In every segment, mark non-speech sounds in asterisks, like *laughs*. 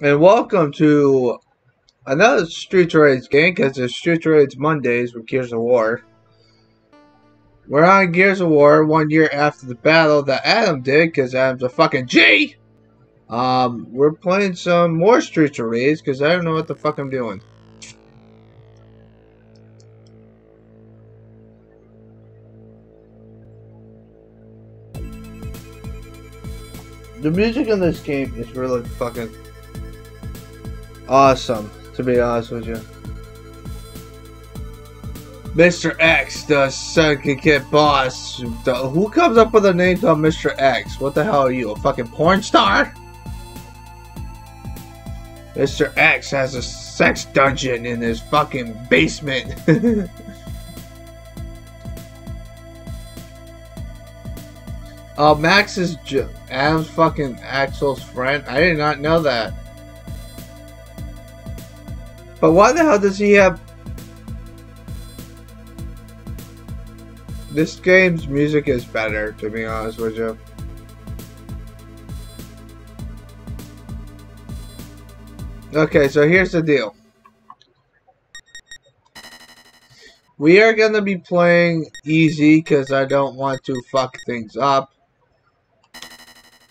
and welcome to another Streets of Rage game, because it's Streets of Rage Mondays with Gears of War. We're on Gears of War one year after the battle that Adam did, because Adam's a fucking G! Um, we're playing some more Streets of Rage, because I don't know what the fuck I'm doing. The music in this game is really fucking awesome, to be honest with you. Mr. X, the second kid boss. The, who comes up with a name called Mr. X? What the hell are you, a fucking porn star? Mr. X has a sex dungeon in his fucking basement. *laughs* uh, Max is J Adam's fucking Axel's friend. I did not know that. But why the hell does he have... This game's music is better, to be honest with you. Okay, so here's the deal. We are going to be playing easy because I don't want to fuck things up.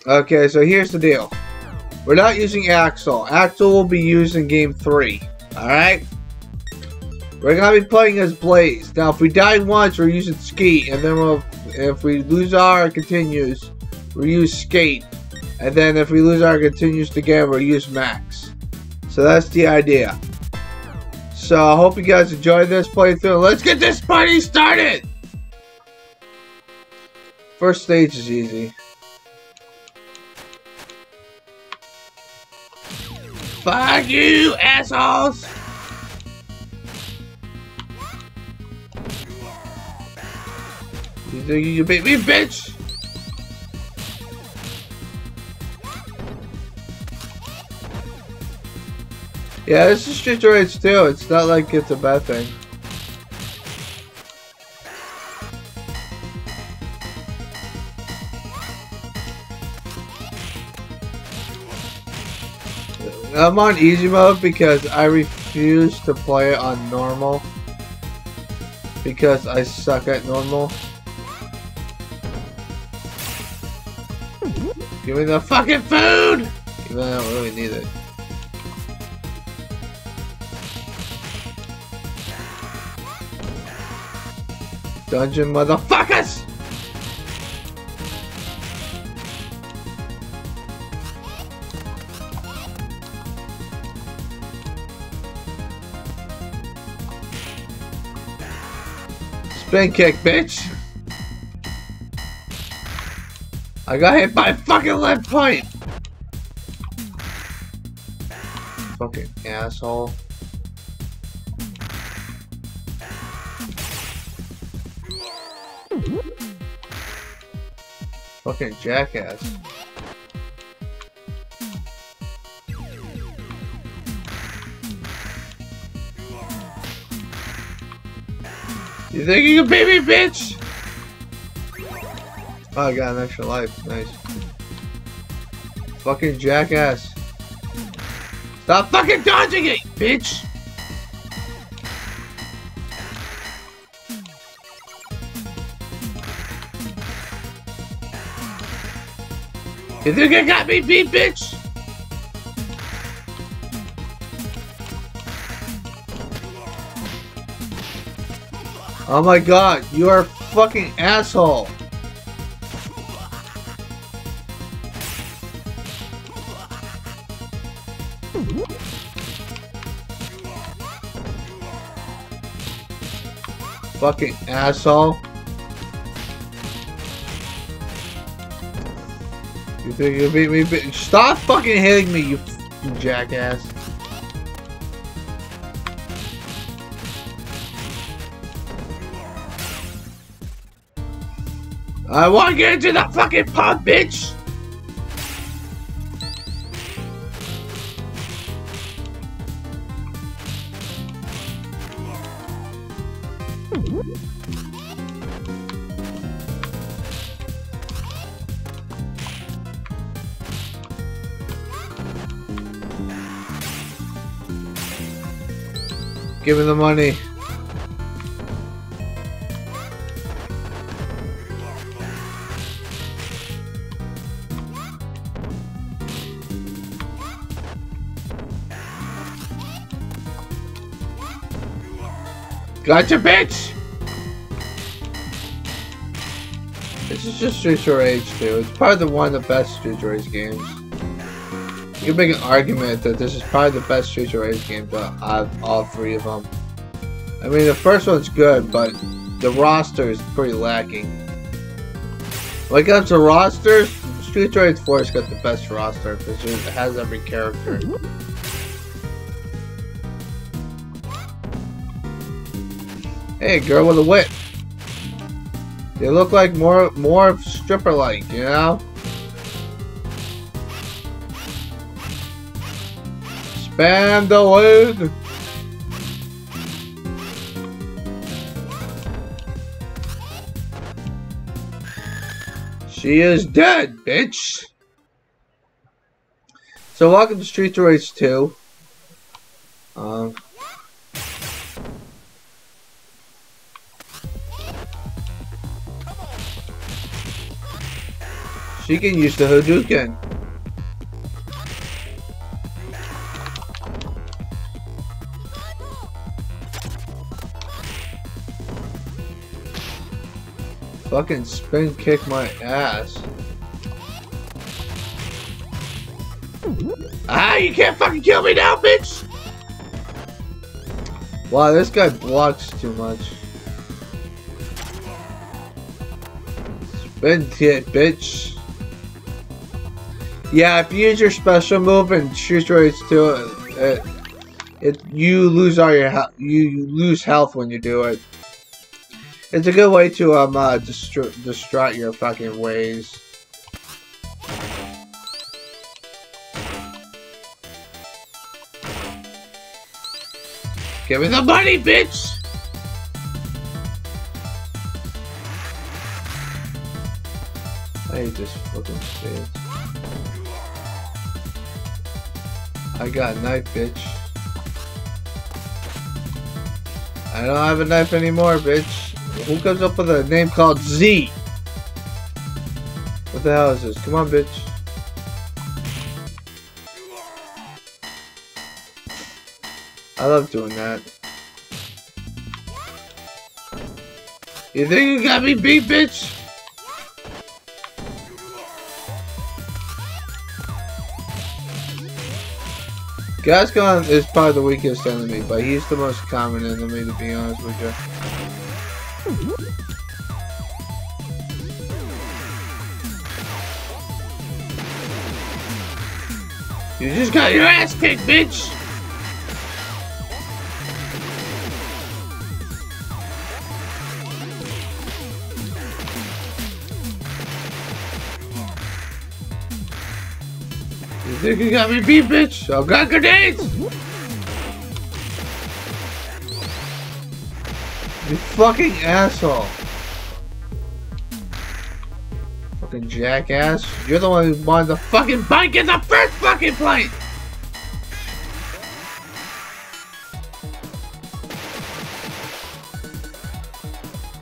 Okay, so here's the deal. We're not using Axel. Axel will be used in game 3. Alright? We're gonna be playing as Blaze. Now, if we die once, we're using Skeet, and then we'll, if we lose our continues, we'll use Skate. And then if we lose our continues again, we'll use Max. So that's the idea. So I hope you guys enjoyed this playthrough. Let's get this party started! First stage is easy. Fuck you, assholes! You think you can beat me, bitch? Yeah, this is Streets of Rage too. It's not like it's a bad thing. I'm on easy mode because I refuse to play it on normal. Because I suck at normal. Give me the fucking food! Even though I don't really need it. Dungeon motherfuckers! Spin kick, bitch! I got hit by a fucking lead pipe! Fucking asshole. Fucking jackass. You think you can beat me, bitch? Oh, I got an extra life. Nice. Fucking jackass. Stop fucking dodging it, bitch! You think I got me beat, bitch? Oh my god, you are a fucking asshole. Fucking asshole. You think you beat me? Stop fucking hitting me, you, you jackass. I wanna get into that fucking pub, bitch! Give me the money. Gotcha, bitch! This is just Street Fighter H2. It's probably the one of the best Street Fighter games. You can make an argument that this is probably the best Street Fighter game but out of all three of them. I mean, the first one's good, but the roster is pretty lacking. When it comes to rosters, Street Fighter 4's got the best roster because it has every character. Hey, girl with a whip. They look like more more stripper-like, you know? Spam the wig! She is dead, bitch! So welcome to Streets of Rage 2. Um, she can use the Hadouken. Fucking spin kick my ass. Ah, you can't fucking kill me now, bitch! Wow, this guy blocks too much. Spin kick, bitch. Yeah, if you use your special move and shoot right to it, it, it you lose all your you, you lose health when you do it. It's a good way to um uh, distract your fucking ways. Give me the money, bitch! I this fucking shit. I got a knife, bitch. I don't have a knife anymore, bitch. Who comes up with a name called Z? What the hell is this? Come on, bitch. I love doing that. You think you got me beat, bitch? Gascon is probably the weakest enemy, but he's the most common enemy to be honest with you. You just got your ass kicked, bitch! Think you got me beat, bitch? I've got grenades! You fucking asshole. Fucking jackass. You're the one who bought the fucking bike in the first fucking place!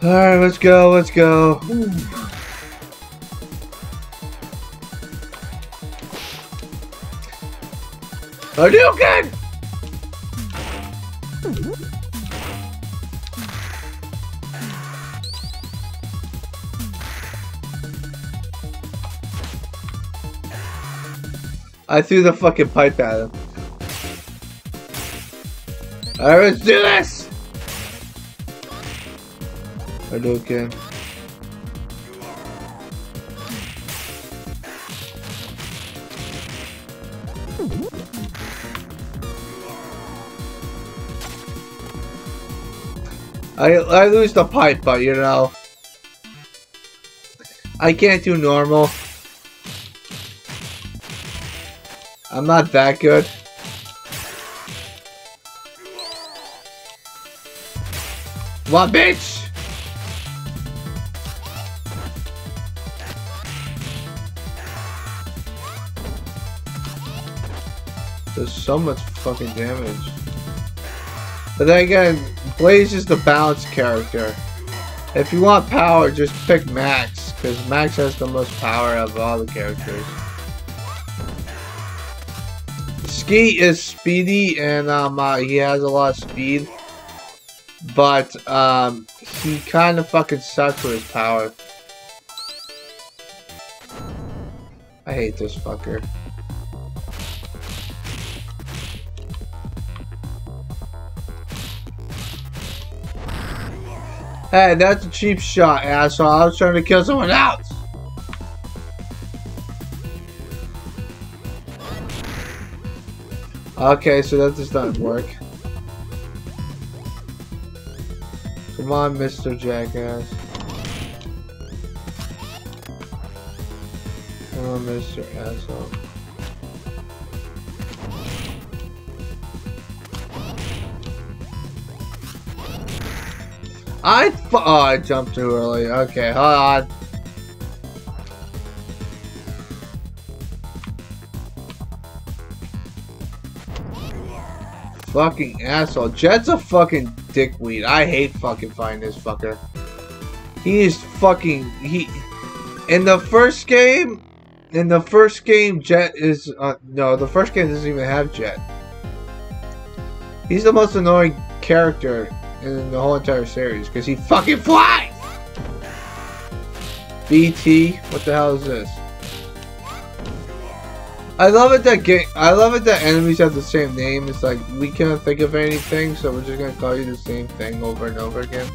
Alright, let's go, let's go. Hadouken! I threw the fucking pipe at him. Alright, let's do this! Hadouken. I I lose the pipe, but you know, I can't do normal. I'm not that good. What, bitch? Does so much fucking damage. But then again, Blaze is the balanced character. If you want power, just pick Max, because Max has the most power of all the characters. Skeet is speedy, and um, uh, he has a lot of speed. But um, he kind of fucking sucks with his power. I hate this fucker. Hey, that's a cheap shot, asshole. I was trying to kill someone else. Okay, so that just doesn't work. Come on, Mr. Jackass. Come on, Mr. Asshole. I oh, I jumped too early. Okay, hold on. Fucking asshole. Jet's a fucking dickweed. I hate fucking fighting this fucker. He is fucking he in the first game in the first game Jet is uh, no, the first game doesn't even have Jet. He's the most annoying character in the whole entire series because he fucking flies. BT, what the hell is this? I love it that game. I love it that enemies have the same name. It's like we can't think of anything, so we're just gonna call you the same thing over and over again.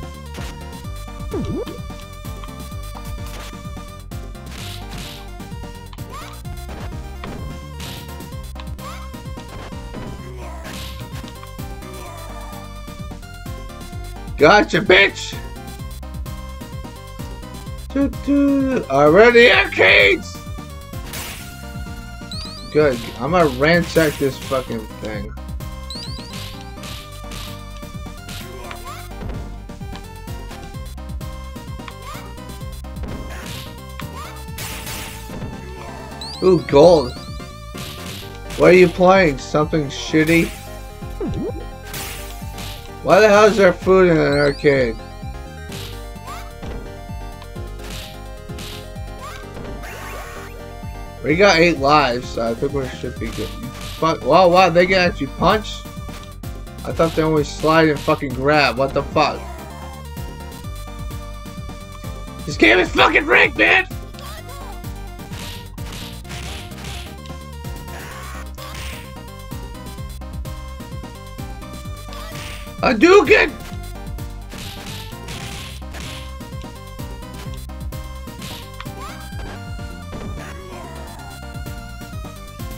Gotcha, bitch! Already arcades! Good. I'm gonna ransack this fucking thing. Ooh, gold. What are you playing? Something shitty? Why the hell is there food in an arcade? We got eight lives, so I think we should be good. Fuck, wow, wow, they can actually punch? I thought they only slide and fucking grab. What the fuck? This game is fucking rigged, man! Hadouken!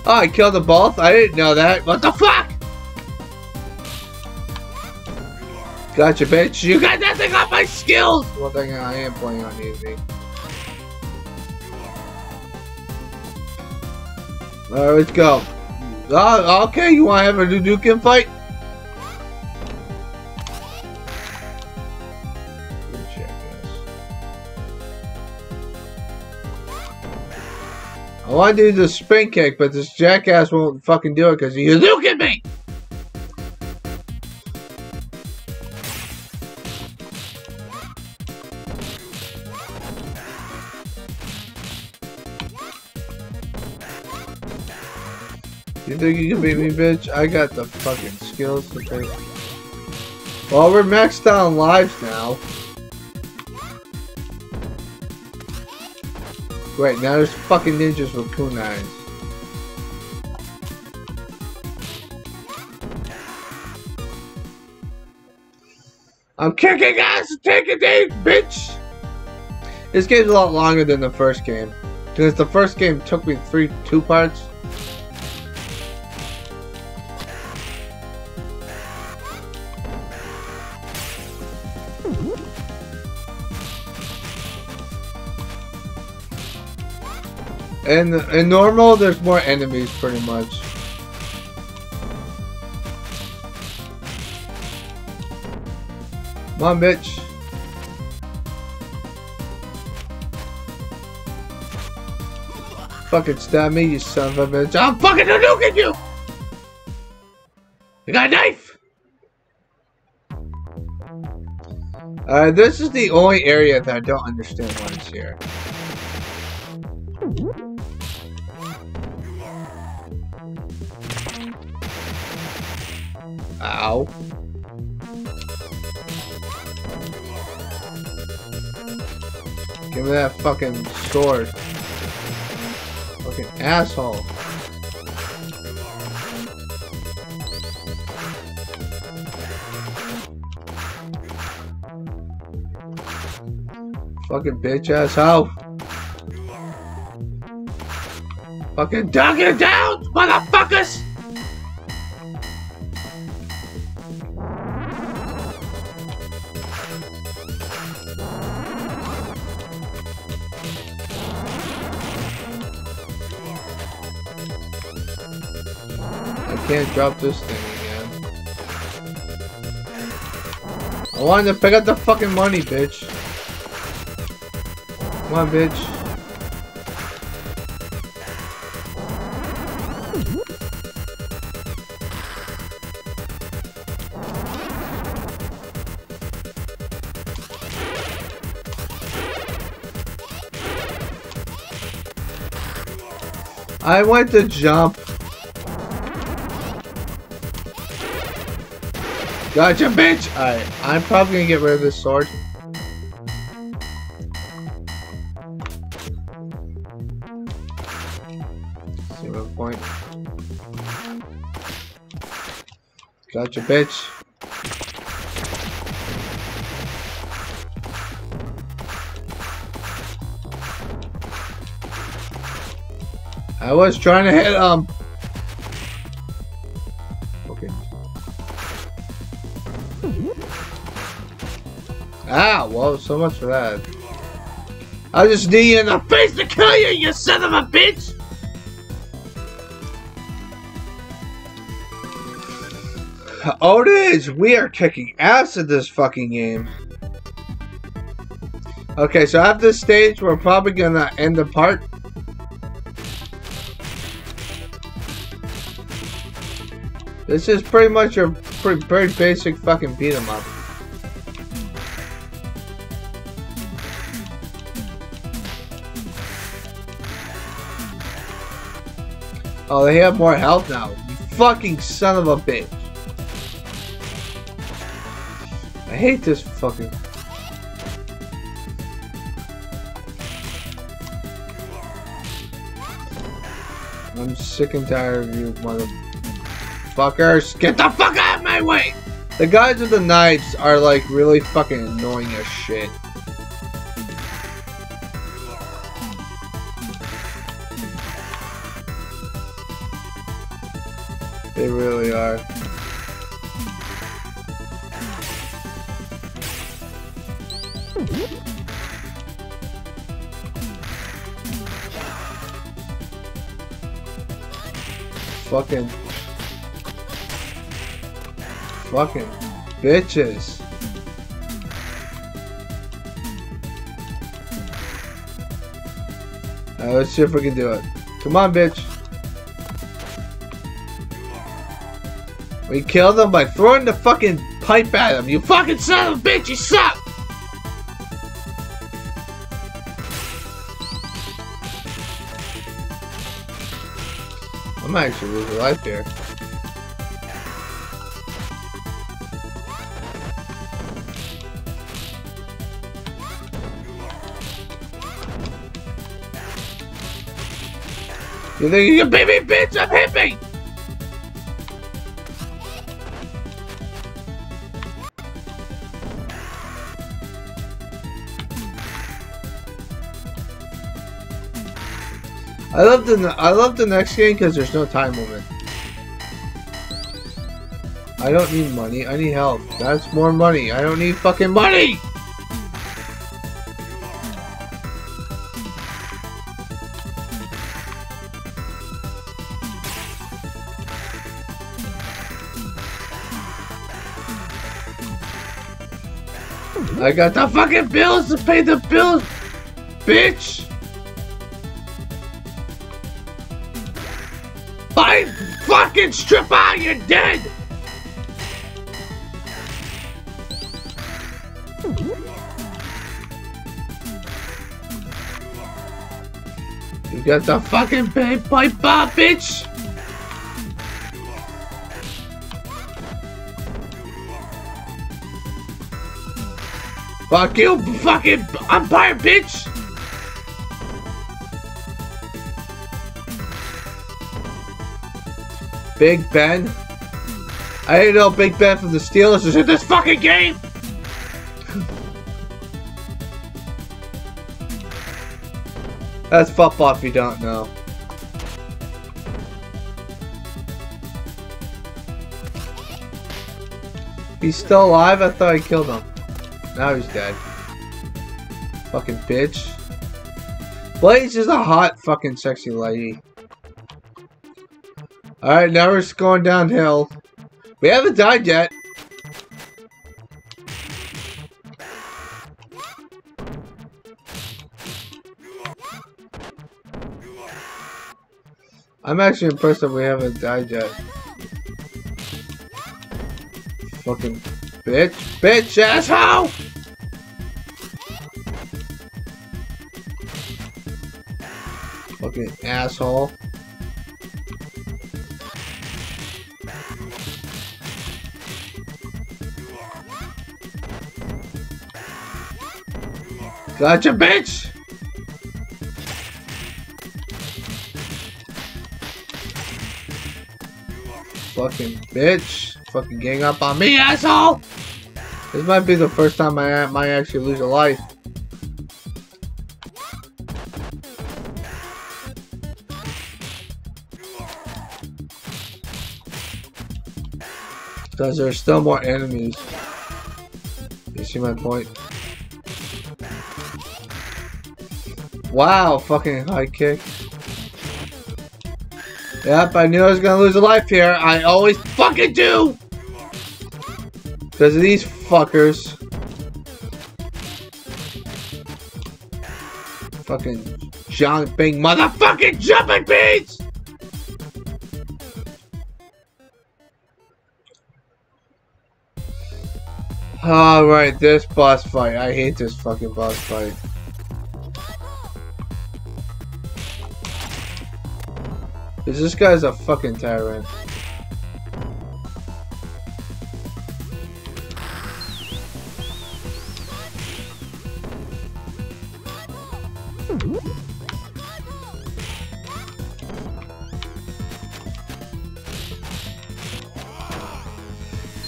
Oh, I killed them both? I didn't know that. What the fuck? Gotcha, bitch. You got nothing on my skills! Well, thing I am playing on easy. Alright, let's go. Oh, okay, you want to have a Hadouken fight? I want to do the spin kick, but this jackass won't fucking do it because he look at me! You think you can beat me, bitch? I got the fucking skills to take. Well, we're maxed out on lives now. Wait, now there's fucking ninjas with kunais. I'm kicking ass and taking names, bitch! This game's a lot longer than the first game. Because the first game took me three, two parts. And in normal, there's more enemies, pretty much. Come on, bitch. Fucking stab me, you son of a bitch. I'm fucking Hadouken you! You got a knife! Uh, this is the only area that I don't understand why it's here. Ow. Give me that fucking sword. Fucking asshole. Fucking bitch ass hoe. Fucking dog it down, motherfuckers! Can't drop this thing again. I wanted to pick up the fucking money, bitch. Come on, bitch. I went to jump. Gotcha, bitch! Alright, I'm probably gonna get rid of this sword. Zero point. Gotcha, bitch. I was trying to hit him. Ah, well, so much for that. I just need you in the face to kill you, you son of a bitch! Oh, is! We are kicking ass at this fucking game. Okay, so at this stage, we're probably gonna end the part. This is pretty much a pretty, very basic fucking beat 'em up. Oh, they have more health now. You fucking son of a bitch. I hate this fucking... I'm sick and tired of you motherfuckers. Get the fuck out of my way! The guys with the knives are like really fucking annoying as shit. They really are. Fucking. Fucking bitches. Let's see if we can do it. Come on, bitch. We killed them by throwing the fucking pipe at them. You fucking son of a bitch, you suck! I might actually lose a life here. You think you can beat me, bitch? I'm hit I love the I love the next game because there's no time limit. I don't need money. I need help. That's more money. I don't need fucking money. I got the fucking bills to pay the bills, bitch. fucking strip out, you're dead! You got the fucking pay pipe bar, bitch! Fuck you, fucking umpire, bitch! Big Ben? I didn't know Big Ben from the Steelers was in this fucking game! That's football if you don't know. He's still alive? I thought I killed him. Now he's dead. Fucking bitch. Blaze is a hot fucking sexy lady. Alright, now we're just going downhill. We haven't died yet. I'm actually impressed that we haven't died yet. Fucking bitch, bitch, asshole! Fucking asshole. Gotcha, bitch! Fucking bitch. Fucking gang up on me, asshole! This might be the first time I might actually lose a life. Because there's still more enemies. You see my point? Wow, fucking high kick. Yep, I knew I was gonna lose a life here. I always fucking do! Because of these fuckers. Fucking jumping motherfucking jumping beats! Alright, this boss fight. I hate this fucking boss fight. Cause this guy's a fucking tyrant.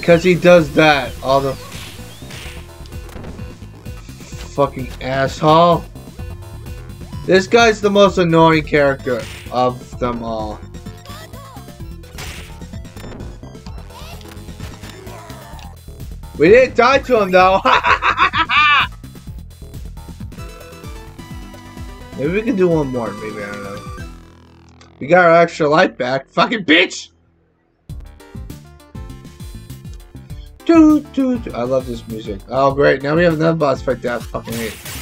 Cause he does that, all the fucking asshole. This guy's the most annoying character of them all. We didn't die to him though. *laughs* maybe we can do one more. Maybe I don't know. We got our extra life back. Fucking bitch. Doo, doo, doo. I love this music. Oh great! Now we have another boss fight that I fucking hate.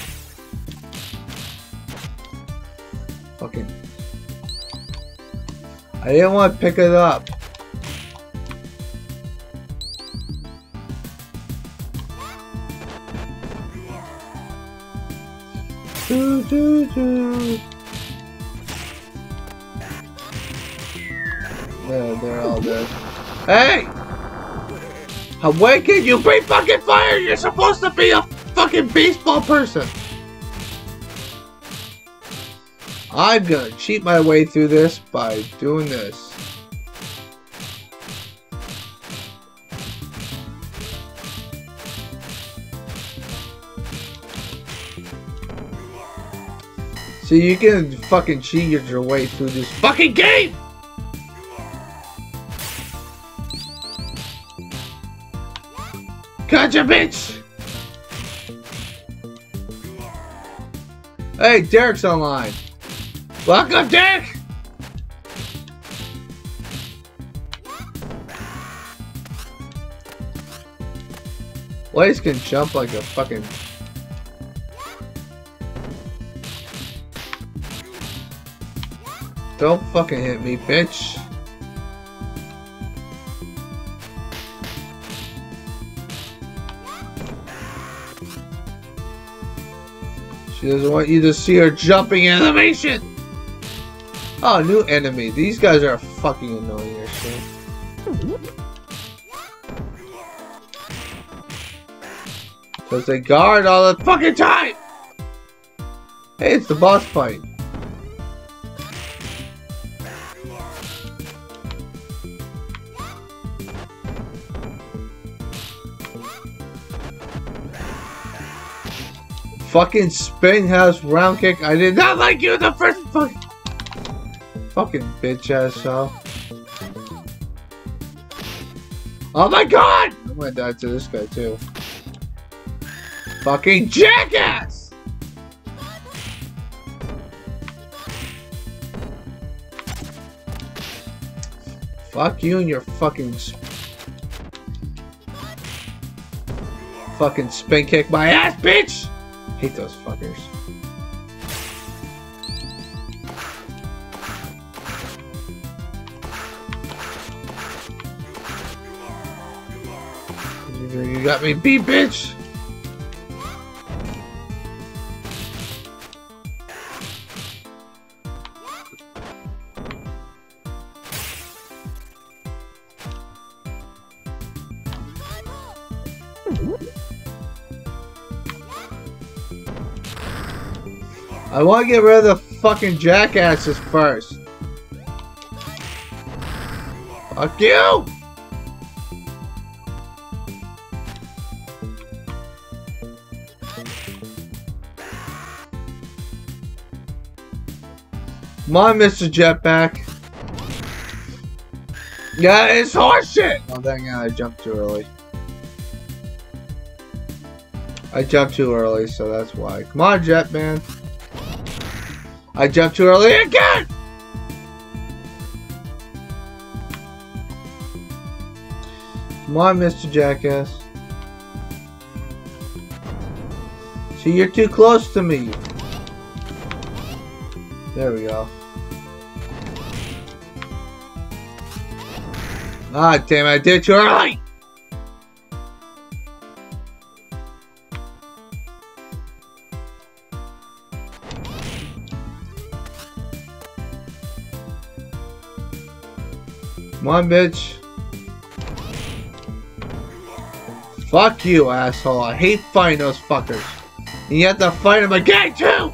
I didn't want to pick it up. Do, do, do. Yeah, they're all dead. Hey! Why can't you be fucking fire? You're supposed to be a fucking baseball person! I'm gonna cheat my way through this by doing this. So you can fucking cheat your way through this fucking game! Gotcha, bitch! Hey, Derek's online. Welcome, Dick! Blaze can jump like a fucking... Don't fucking hit me, bitch. She doesn't want you to see her jumping animation! Oh, new enemy. These guys are fucking annoying as shit. Because they guard all the fucking time! Hey, it's the boss fight. Fucking spin house round kick. I did not like you the first fucking fucking bitch ass. Oh my god! I'm gonna die to this guy too. Fucking jackass! Fuck you and your fucking fucking spin kick my ass, bitch! Hate those fuckers. You got me beat, bitch! I want to get rid of the fucking jackasses first. Fuck you! Come on, Mr. Jetpack. Yeah, it's horseshit! Oh, dang it, I jumped too early. I jumped too early, so that's why. Come on, Jetman. I jumped too early again! Come on, Mr. Jackass. See, you're too close to me. There we go. Ah, damn it, I did it too early! Come on, bitch. Fuck you, asshole. I hate fighting those fuckers. And you have to fight them again, too!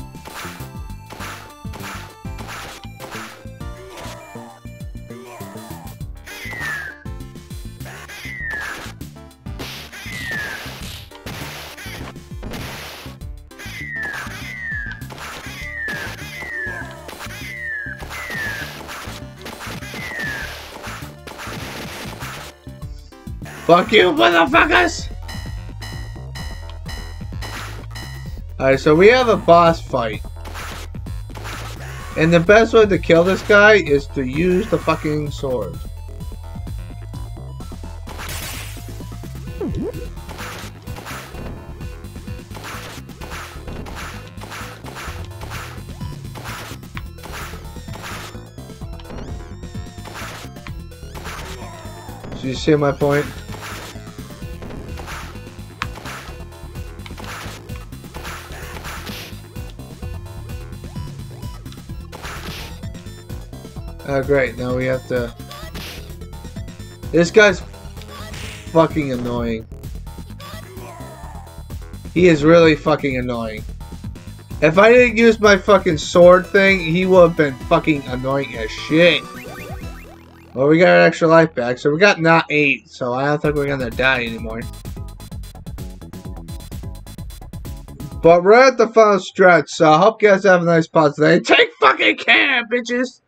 Fuck you, motherfuckers! Alright, so we have a boss fight. And the best way to kill this guy is to use the fucking sword. Do you see my point? Oh great, now we have to... This guy's fucking annoying. He is really fucking annoying. If I didn't use my fucking sword thing, he would have been fucking annoying as shit. Well, we got an extra life back, so we got not 8, so I don't think we're gonna die anymore. But we're at the final stretch, so I hope you guys have a nice pause today. Take fucking care, bitches!